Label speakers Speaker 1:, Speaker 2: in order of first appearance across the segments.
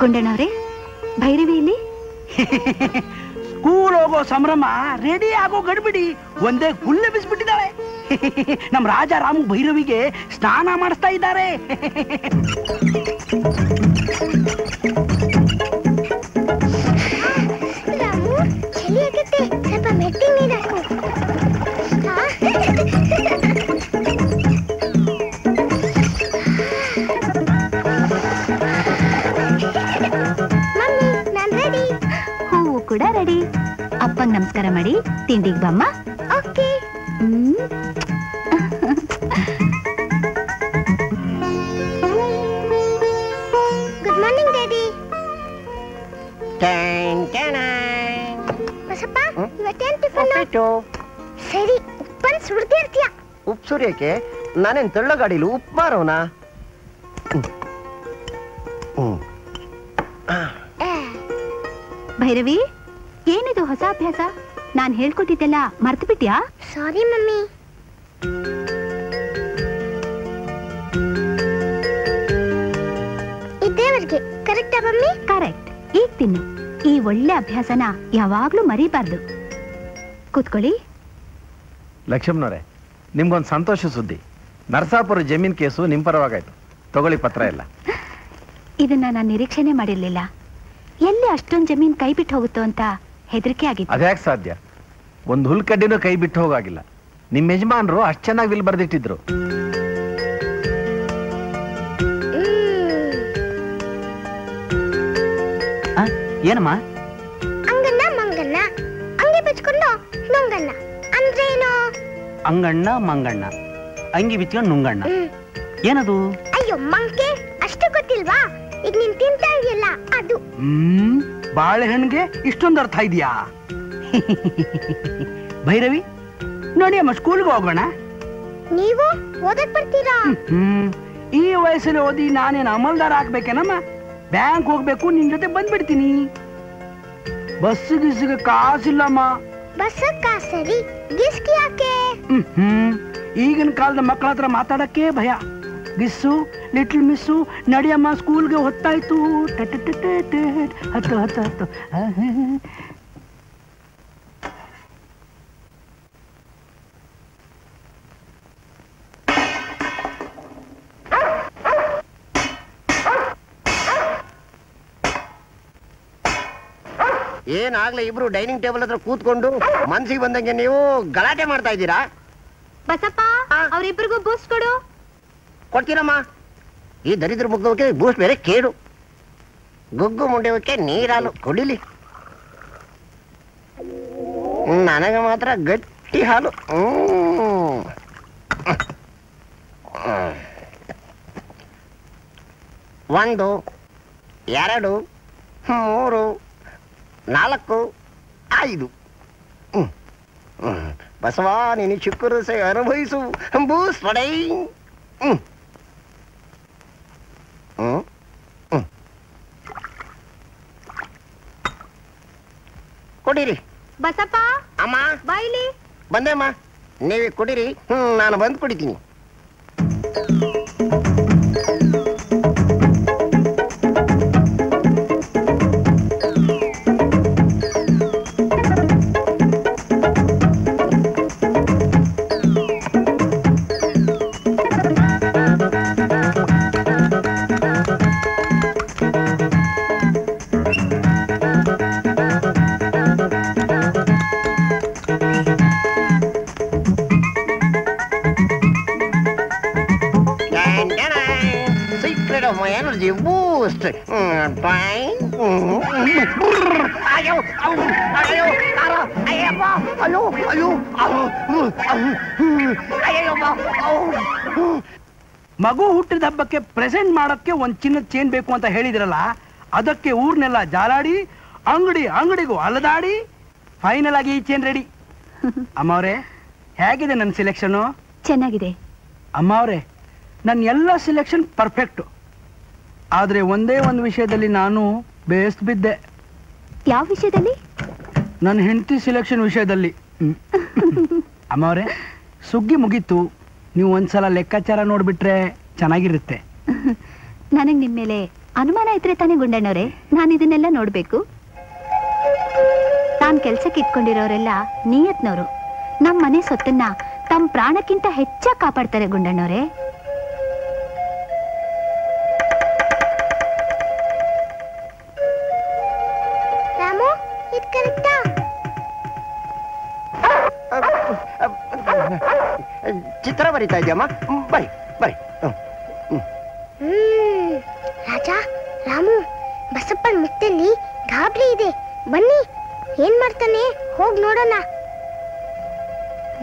Speaker 1: ಗುಂಡಣ್ಣವ್ರೆ, ಭೈರವಿ ಇಲ್ಲಿ?
Speaker 2: ಸ್ಕೂಲ್ ಹೋಗೋ ಸಂಭ್ರಮ ರೆಡಿ ಆಗೋ ಗಡ್ಬಿಡಿ, ಒಂದೇ ಹುಲ್ಲೆ ಬಿಸ್ಬಿಟ್ಟಿದ್ದಾಳೆ. ನಮ್ ರಾಜ ರಾಮು ಭೈರವಿಗೆ ಸ್ನಾನ ಮಾಡಿಸ್ತಾ ಇದ್ದಾರೆ.
Speaker 1: ನಮಸ್ಕಾರ ಮಾಡಿ ತಿಂಡಿಗೆ ಬಮ್ಮ.
Speaker 3: Okay. Good morning daddy Basappa ಇವತ್ತೇನ್ tiffin? ಸರಿ ಉಪ್ಪನ್ ಸುಡ್ದೇ ಇರ್ತೀಯ.
Speaker 4: ಉಪ್ಪು ಸುರಿಯಕ್ಕೆ ನಾನೇನ್ ತಳ್ಳ ಗಾಡಿಲಿ ಉಪ್ಪು ಮಾರೋಣ
Speaker 1: ಭೈರವಿ ಏನಿದು ಹೊಸ ಅಭ್ಯಾಸ? ನಾನ್ ಹೇಳ್ಕೊಟ್ಟಿದ್ದೆಲ್ಲ ಮರ್ತು ಬಿಟ್ಯಾ
Speaker 3: ಸಾರಿ ಮಮ್ಮಿ ಇದೇವರೆಗೆ ಕರೆಕ್ಟಾ ಮಮ್ಮಿ?
Speaker 1: ಕರೆಕ್ಟ್ ಈಗ ತಿನ್ನು. ಈ ಒಳ್ಳೆ ಅಭ್ಯಾಸನ ಯಾವಾಗ್ಲೂ ಮರಿಬಾರ್ದು. ಕೂತ್ಕೊಳ್ಳಿ.
Speaker 5: ಲಕ್ಷ್ಮಣವ್ರೆ ನಿಮ್ಗೊಂದು ಸಂತೋಷ ಸುದ್ದಿ. ನರಸಾಪುರ ಜಮೀನ್ ಕೇಸು ನಿಮ್ ಪರವಾಗಾಯ್ತು. ತಗೊಳ್ಳಿ ಪತ್ರ ಇಲ್ಲ
Speaker 1: ಇದನ್ನ ನಾನು ನಿರೀಕ್ಷೆನೆ ಮಾಡಿರ್ಲಿಲ್ಲ. ಎಲ್ಲಿ ಅಷ್ಟೊಂದ್ ಜಮೀನ್ ಕೈ ಬಿಟ್ಟು ಹೋಗುತ್ತೋ ಅಂತ ಹೆದರಿಕೆ ಆಗಿದೆ
Speaker 5: ಅದ್ಯಾಕ್ ಸಾಧ್ಯ? ಒಂದು ಹುಲ್ಕಡ್ಡಿನೂ ಕೈ ಬಿಟ್ಟು ಹೋಗಾಗಿಲ್ಲ. ನಿಮ್ಮ ಯಜಮಾನರು ಅಷ್ಟು ಚೆನ್ನಾಗಿ ವಿಲ್ ಬರ್ದಿಟ್ಟಿದ್ರು.
Speaker 2: ಏನಮ್ಮ?
Speaker 3: ಅಂಗಣ್ಣ ಮಂಗಣ್ಣ. ಅಂಗಿ ಬಿಚ್ಕೊಂಡು ನುಂಗಣ್ಣ. ಅಂದ್ರೇನು
Speaker 2: ಅಂಗಣ್ಣ ಮಂಗಣ್ಣ. ಅಂಗಿ ಬಿಚ್ಕೊಂಡು ನುಂಗಣ್ಣ. ಏನದು?
Speaker 3: ಅಯ್ಯೋ ಮಂಕೆ ಅಷ್ಟು ಗೊತ್ತಿಲ್ವಾ? ಈಗ ನೀನ್ ತಿಂತಾ ಇದೆಯಲ್ಲ ಅದು.
Speaker 2: ಹ್ಮ್. ಬಾಳೆಹಣ್ಣಿಗೆ ಇಷ್ಟೊಂದು ಅರ್ಥ ಇದೆಯಾ? ಭೈರವಿ ನೋಡಿ ಅಮ್ಮ ಸ್ಕೂಲ್ಗೆ ಹೋಗೋಣ.
Speaker 3: ನೀವು ಓದಕ್ ಬರ್ತೀರಾ?
Speaker 2: ಈ ವಯಸ್ಸಲ್ಲಿ ಓದಿ ನಾನೇನು ಅಮಲ್ದಾರ ಆಗ್ಬೇಕೇನಮ್ಮ? ಬ್ಯಾಂಕ್ ಹೋಗ್ಬೇಕು ನಿನ್ ಜೊತೆ ಬಂದ್ಬಿಡ್ತೀನಿ. ಬಸ್ ಗಿಸ್ಗೆ ಕಾಸಿಲ್ಲಮ್ಮ.
Speaker 3: ಬಸ್ ಕಾಸರಿ ಗಿಸ್ಕಿ ಯಾಕೆ?
Speaker 2: ಈಗಿನ ಕಾಲದ ಮಕ್ಕಳ ಹತ್ರ ಮಾತಾಡಕ್ಕೆ ಭಯ. ಗಿಸ್ಸು ಲಿಟ್ಲ್ ಮಿಸ್ಸು ನಡಿಯಮ್ಮ ಸ್ಕೂಲ್ಗೆ ಹೊತ್ತಾಯ್ತು. ಹತ್ತು ಹತ್ತು ಹತ್ತು. ಏನಾಗ್ಲಿ
Speaker 4: ಏನಾಗ್ಲೇ ಇಬ್ರು ಡೈನಿಂಗ್ ಟೇಬಲ್ ಹತ್ರ ಕೂತ್ಕೊಂಡು ಮನ್ಸಿಗೆ ಬಂದಂಗೆ ನೀವು ಗಲಾಟೆ ಮಾಡ್ತಾ ಇದ್ದೀರಾ?
Speaker 1: ಬಸಪ್ಪ ಅವ್ರಿಬ್ರಿಗೂ ಬೂಸ್ಟ್ ಕೊಡು.
Speaker 4: ಕೊಡ್ತೀರಮ್ಮ ಈ ದರಿದ್ರ ಮುಗ್ಗವಕ್ಕೆ ಬೂಸ್ಟ್ ಬೇರೆ ಕೇಡು. ಗುಗ್ಗು ಮುಂಡೆವಕ್ಕೆ ನೀರಾಲು ಕುಡಿಲಿ. ನನಗೆ ಮಾತ್ರ ಗಟ್ಟಿ ಹಾಲು. ಒಂದು, ಎರಡು, ಮೂರು, ನಾಲ್ಕು, ಐದು. ಬಸವ ನೀನು ಚಿಕ್ಕ ಸೈ ಅನುಭವಿಸು. ಬೂಸ್ ಪಡೈ ಹ್ಮ್ ಹ್ಮ್ ಹ್ಮ್. ಕುಡೀರಿ
Speaker 1: ಬಸಪ್ಪ
Speaker 4: ಅಮ್ಮ
Speaker 1: ಬಾಯ್ಲಿ
Speaker 4: ಬಂದೆ ಅಮ್ಮ ನೀವೇ ಕುಡೀರಿ ಹ್ಮ್ ನಾನು ಬಂದು ಕುಡಿತೀನಿ ಸೀಕ್ರೆಟ್ energy boost. ಔ.
Speaker 2: ಮಗು ಹುಟ್ಟಿದ ಹಬ್ಬಕ್ಕೆ ಪ್ರೆಸೆಂಟ್ ಮಾಡಕ್ಕೆ ಒಂದ್ ಚಿನ್ನದ ಚೇನ್ ಬೇಕು ಅಂತ ಹೇಳಿದ್ರಲ್ಲ ಅದಕ್ಕೆ ಊರ್ನೆಲ್ಲ ಜಾಲಾಡಿ ಅಂಗಡಿ ಅಂಗಡಿಗೂ ಅಲದಾಡಿ ಫೈನಲ್ ಆಗಿ ಈ ಚೇನ್ ರೆಡಿ ಅಮ್ಮವ್ರೆ ಹೇಗಿದೆ ನನ್ನ ಸೆಲೆಕ್ಷನ್
Speaker 1: ಚೆನ್ನಾಗಿದೆ.
Speaker 2: ಅಮ್ಮವ್ರೆ ನನ್ನ ಎಲ್ಲ ಸಿಲೆಕ್ಷನ್ ಪರ್ಫೆಕ್ಟ್ ಆದ್ರೆ ಒಂದೇ ಒಂದು ವಿಷಯದಲ್ಲಿ ನಾನು ಬೇಸ್ ಬಿದ್ದೆ
Speaker 1: ಯಾವ ವಿಷಯದಲ್ಲಿ?
Speaker 2: ನನ್ನ ಹೆಂಡತಿ ಸಿಲೆಕ್ಷನ್ ವಿಷಯದಲ್ಲಿ. ಅಮ್ಮ ಅಮ್ಮವ್ರೆ ಸುಗ್ಗಿ ಮುಗೀತು. ನೀವು ಒಂದ್ಸಲ ಲೆಕ್ಕಾಚಾರ ನೋಡ್ಬಿಟ್ರೆ ಚೆನ್ನಾಗಿರುತ್ತೆ.
Speaker 1: ನನಗೆ ನಿಮ್ಮ ಮೇಲೆ ಅನುಮಾನ ಇದ್ರೆ ತಾನೇ ಗುಂಡಣ್ಣವ್ರೆ. ನಾನು ಇದನ್ನೆಲ್ಲ ನೋಡ್ಬೇಕು. ತಾನ್ ಕೆಲ್ಸಕ್ಕೆ ಇಟ್ಕೊಂಡಿರೋರೆಲ್ಲ ನಿಯತ್ನವ್ರು. ನಮ್ ಮನೆ ಸೊತ್ತನ್ನ ತಮ್ಮ ಪ್ರಾಣಕ್ಕಿಂತ ಹೆಚ್ಚಾಗಿ ಕಾಪಾಡ್ತಾರೆ ಗುಂಡಣ್ಣವ್ರೆ.
Speaker 4: ಚಿತ್ರ ಬರಿತಾ ಇದೆಯಮ್ಮ ಬರಿ ಬರಿ.
Speaker 3: ರಾಜ, ರಾಮು, ಬಸಪ್ಪನ್ ಮುತ್ತಲ್ಲಿ ಗಾಬರಿ ಇದೆ. ಬನ್ನಿ, ಏನ್ ಮಾಡ್ತಾನೆ? ಹೋಗ್ ನೋಡೋಣ.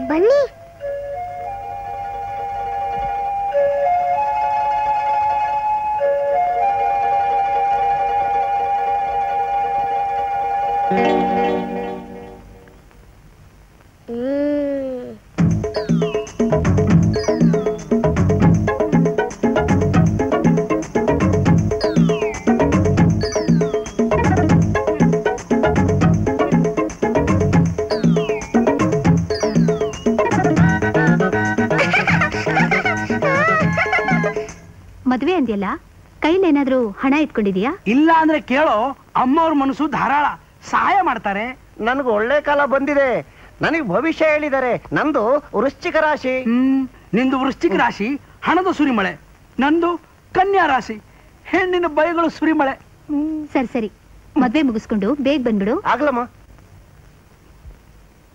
Speaker 3: ಬನ್ನಿ. ಹ್ಮ್.
Speaker 1: ಅಂದ್ಯಲ್ಲ ಕೈಲೇನಾದ್ರೂ ಹಣ ಇಟ್ಕೊಂಡಿದ್ಯಾ
Speaker 2: ಇಲ್ಲ ಅಂದ್ರೆ ಕೇಳೋ ಅಮ್ಮವ್ರ ಮನಸ್ಸು ಧಾರಾಳ. ಸಹಾಯ ಮಾಡ್ತಾರೆ.
Speaker 4: ನನಗೆ ಒಳ್ಳೆ ಕಾಲ ಬಂದಿದೆ. ನನಗೆ ಭವಿಷ್ಯ ಹೇಳಿದ್ದಾರೆ ನಂದು ವೃಶ್ಚಿಕ ರಾಶಿ.
Speaker 2: ಹ್ಮ್ ನಿಂದು ವೃಶ್ಚಿಕ ರಾಶಿ ಹಣದ ಸುರಿಮಳೆ. ನಂದು ಕನ್ಯಾ ರಾಶಿ ಹೆಣ್ಣಿನ ಬಯಗಳು ಸುರಿಮಳೆ.
Speaker 1: ಸರಿ ಸರಿ. ಮದ್ವೆ ಮುಗಿಸ್ಕೊಂಡು ಬೇಗ ಬಂದ್ಬಿಡು.
Speaker 4: ಆಗ್ಲಮ್ಮ.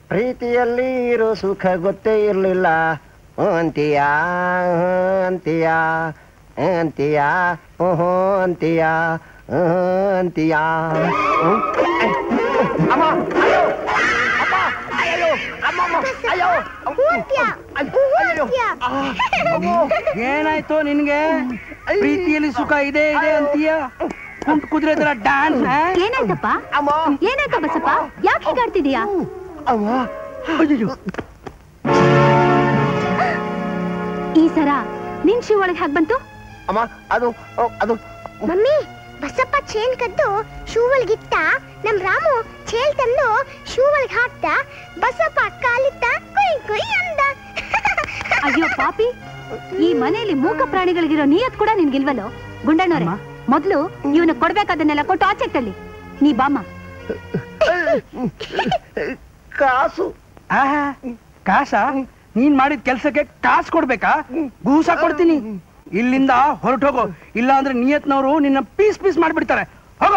Speaker 4: ಪ್ರೀತಿಯಲ್ಲಿ ಇರೋ ಸುಖ ಗೊತ್ತೇ ಇರ್ಲಿಲ್ಲ. ಅಂತಿಯಾ ಅಂತೀಯಾ. ಅಂತೀಯಾ ಓಹೋ ಅಂತೀಯ ಅಂತೀಯ.
Speaker 2: ಏನಾಯ್ತು ನಿನ್ಗೆ? ಪ್ರೀತಿಯಲ್ಲಿ ಸುಖ ಇದೆ ಇದೆ ಅಂತೀಯ? ಕುಂಟ್ ಕುದುರೆ ತರ ಡ್ಯಾನ್ಸ್
Speaker 1: ಏನಾಯ್ತಪ್ಪ?
Speaker 4: ಅಮ್ಮ.
Speaker 1: ಏನಾಯ್ತ ಬಸಪ್ಪ? ಯಾಕೆ ಹೀಗಾಡ್ತಿದೀಯಾ ಈ ಸರ ನಿನ್ ಶಿವ ಒಳಗೆ ಹಾಕ್ ಬಂತು?
Speaker 4: ಅಮ್ಮ ಅದು ಅದು.
Speaker 3: ಮಮ್ಮಿ ಬಸಪ್ಪ ಚೇನ್ ಕದ್ದು ಶೂ ಒಳಗಿಟ್ಟ ನಮ್ ರಾಮು ಚೇಲ್ ತಂದು ಶೂವಲ್ಗ್ ಹಾಕ್ತ. ಬಸಪ್ಪ ಕಾಲಿಟ್ಟ ಕುಯ್ ಕುಯ್ ಅಂದ.
Speaker 1: ಅಯ್ಯೋ ಪಾಪಿ. ಈ ಮನೆಯಲ್ಲಿ ಮೂಕ ಪ್ರಾಣಿಗಳಿಗಿರೋ ನಿಯತ್ ಕೂಡ ನಿನ್ಗಿಲ್ವಲ್ಲೋ? ಗುಂಡಣ್ಣವ್ರೆ. ಮೊದ್ಲು ಇವನು ಕೊಡ್ಬೇಕಾದನ್ನೆಲ್ಲ ಕೊಟ್ಟು ಆಚೆ ತಳ್ಳಿ ನೀ ಬಾಮ್ಮ.
Speaker 4: ಕಾಸು.
Speaker 2: ಆಹಾ ಕಾಸ? ನೀನ್ ಮಾಡಿದ ಕೆಲ್ಸಕ್ಕೆ ಕಾಸು ಕೊಡ್ಬೇಕಾ? ಗೂಸ ಕೊಡ್ತೀನಿ. ಇಲ್ಲಿಂದ ಹೊರಟೋಗು ಇಲ್ಲ ಅಂದ್ರೆ ನಿಯತ್ನವರು ನಿನ್ನ ಪೀಸ್ ಪೀಸ್ ಮಾಡ್ಬಿಡ್ತಾರೆ. ಹೋಗ.